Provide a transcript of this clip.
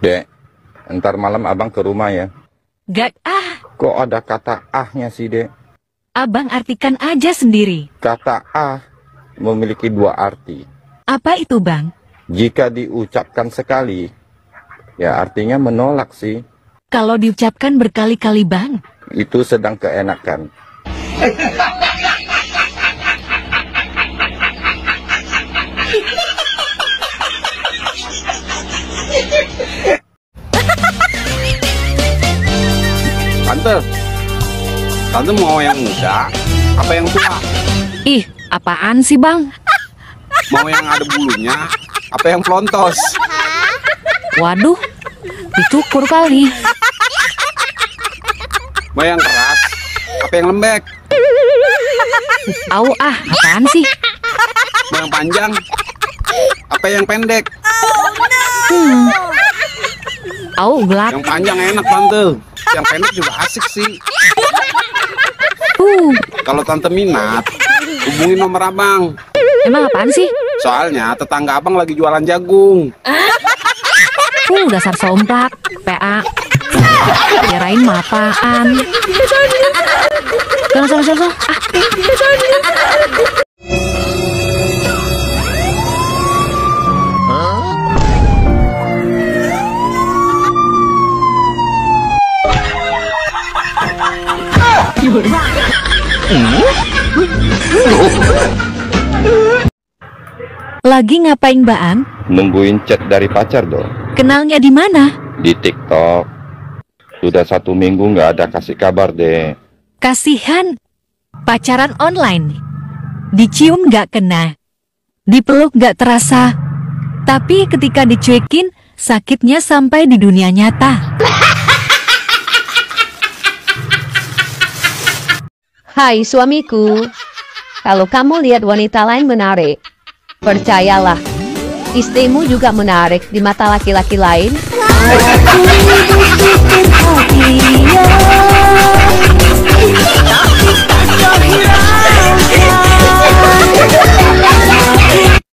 Dek, ntar malam abang ke rumah ya. Gak ah, Kok ada kata ahnya sih, Dek? abang artikan aja sendiri. Kata ah memiliki dua arti. Apa itu bang? Jika diucapkan sekali, ya artinya menolak sih. Kalau diucapkan berkali-kali bang, Itu sedang keenakan. Tante, tante mau yang muda, apa yang tua? ih apaan sih bang? Mau yang ada bulunya, apa yang pelontos? Waduh, dicukur kali. Mau yang keras, apa yang lembek? Au ah, apaan sih? Mau yang panjang, apa yang pendek? Hmm. Au gelap. Yang panjang enak tante, yang pendek juga asik sih. Uh, Kalau tante minat, hubungi nomor abang. emang apaan sih? Soalnya tetangga abang lagi jualan jagung. Uh, dasar somplak, PA. Kirain mah apaan. Sana, sana, sana, sana. Ah, lagi ngapain Baan? Nungguin chat dari pacar dong. Kenalnya di mana? Di TikTok. Sudah satu minggu nggak ada kasih kabar deh. Kasihan. Pacaran online. Dicium gak kena. Dipeluk gak terasa. Tapi ketika dicuekin, sakitnya sampai di dunia nyata. Hai suamiku, kalau kamu lihat wanita lain menarik, percayalah, istrimu juga menarik di mata laki-laki lain.